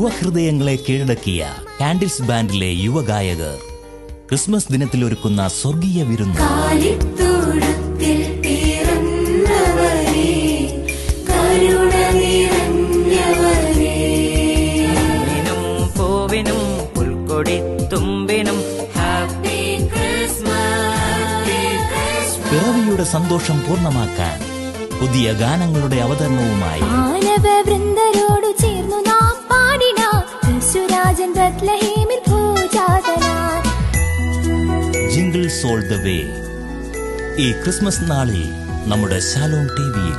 ജനഹൃദയങ്ങളെ കീഴടക്കിയ candles ബാൻഡിലെ യുവഗായകർ Christmas ദിനത്തിൽ ഒരുക്കുന്ന സ്വർഗീയ വിരുന്ന്. പൂവിനും പുൽക്കൊടി തുമ്പിനും ഹാപ്പി ക്രിസ്മസ്. പിറവിയുടെ സന്തോഷം പൂർണമാക്കാൻ പുതിയ ഗാനങ്ങളുടെ അവതരണവുമായി ജിംഗിൾ സോൾ ദ വേ ഈ ക്രിസ്മസ് നാളിൽ നമ്മുടെ ശാലോം ടി വിയിൽ